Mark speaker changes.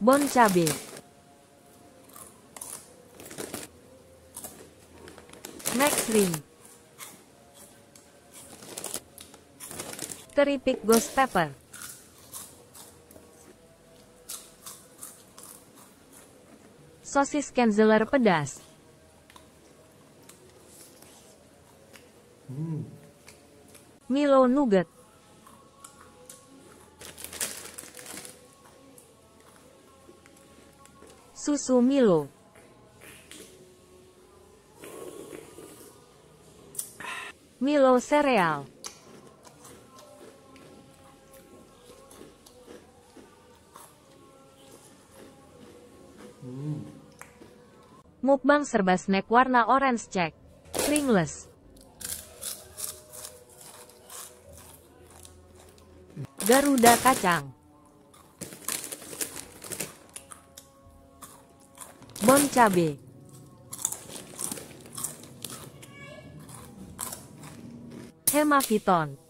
Speaker 1: Bon cabe. Next ring. Teripik ghost pepper. Sosis Kenzeler pedas. Milo nugget. Susu Milo. Milo sereal. Mukbang serba snack warna orange cek. Ringless. Garuda kacang. Bon cabe. Hemaviton.